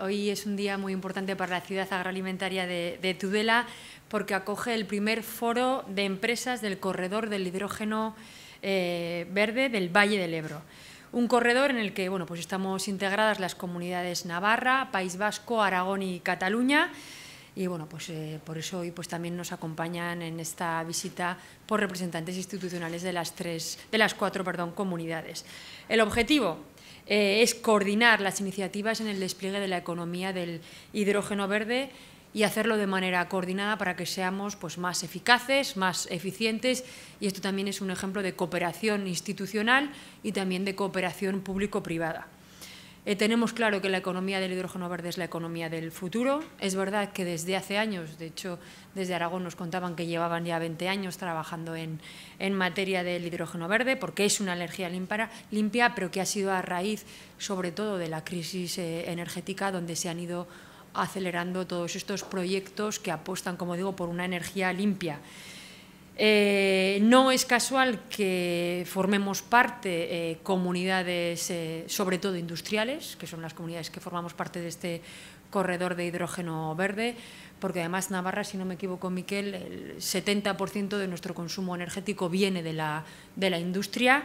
Hoy es un día muy importante para la ciudad agroalimentaria de, Tudela porque acoge el primer foro de empresas del corredor del hidrógeno eh, verde del Valle del Ebro. Un corredor en el que bueno, pues estamos integradas las comunidades Navarra, País Vasco, Aragón y Cataluña. Y bueno, pues eh, por eso hoy pues también nos acompañan en esta visita por representantes institucionales de las tres, de las cuatro, perdón, comunidades. El objetivo eh, es coordinar las iniciativas en el despliegue de la economía del hidrógeno verde y hacerlo de manera coordinada para que seamos pues, más eficaces, más eficientes y esto también es un ejemplo de cooperación institucional y también de cooperación público-privada. Eh, tenemos claro que la economía del hidrógeno verde es la economía del futuro. Es verdad que desde hace años, de hecho, desde Aragón nos contaban que llevaban ya 20 años trabajando en, materia del hidrógeno verde, porque es una energía limpia, limpia, pero que ha sido a raíz, sobre todo, de la crisis eh, energética, donde se han ido acelerando todos estos proyectos que apuestan, como digo, por una energía limpia. Eh, no es casual que formemos parte eh, comunidades, eh, sobre todo industriales, que son las comunidades que formamos parte de este corredor de hidrógeno verde, porque además Navarra, si no me equivoco, Miquel, el 70% de nuestro consumo energético viene de la, de la industria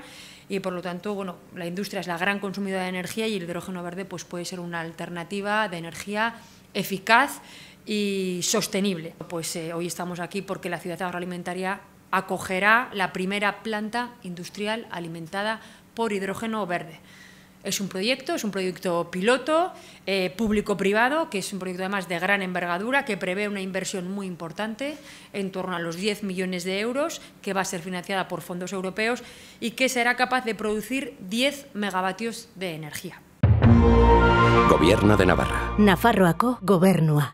y por lo tanto, bueno, la industria es la gran consumidora de energía y el hidrógeno verde pues, puede ser una alternativa de energía eficaz y sostenible. Pues eh, hoy estamos aquí porque la ciudad agroalimentaria acogerá la primera planta industrial alimentada por hidrógeno verde. Es un proyecto, es un proyecto piloto, eh, público-privado, que es un proyecto además de gran envergadura, que prevé una inversión muy importante, en torno a los 10 millones de euros, que va a ser financiada por fondos europeos y que será capaz de producir 10 megavatios de energía. Gobierno de Navarra. Nafarroaco, gobernua.